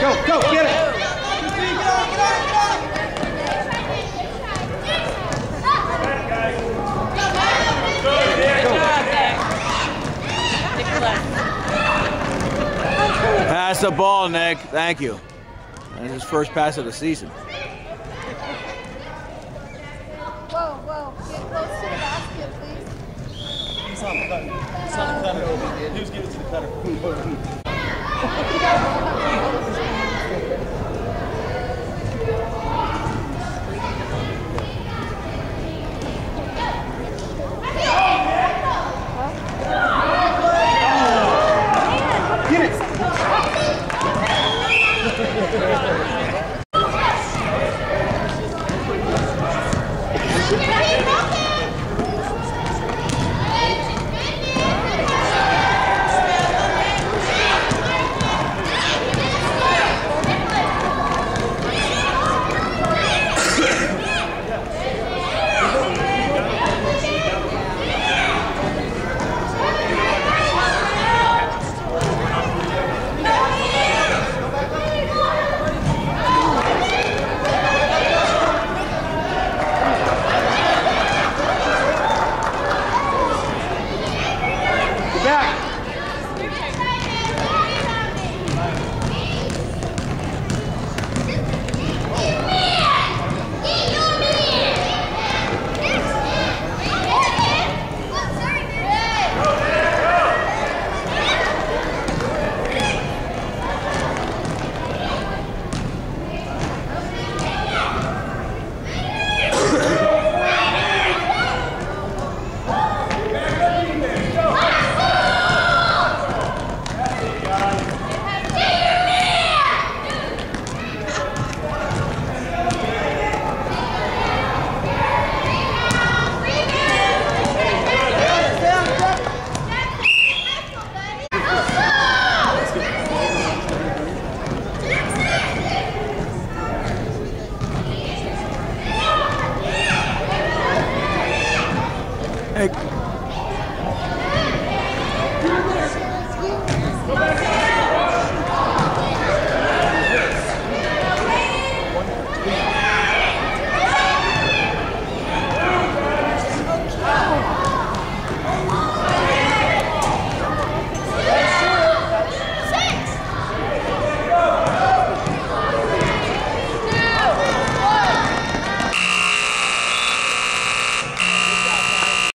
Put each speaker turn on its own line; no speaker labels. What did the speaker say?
Go, go, get it. Pass the ball, Nick. Thank you. That's his first pass of the season.
Whoa, whoa. Get close to the basket, please.
He's on the cutter. He's on the cutter. He was giving to the cutter. Hey.